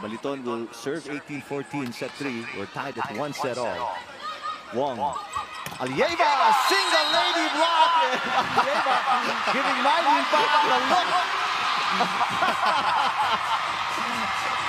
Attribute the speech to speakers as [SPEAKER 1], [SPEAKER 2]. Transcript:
[SPEAKER 1] Maliton will serve 18-14 set 3. We're tied at one set all. Wong. Aliyeva, single lady block. Aliyeva giving Mylene Paat the look.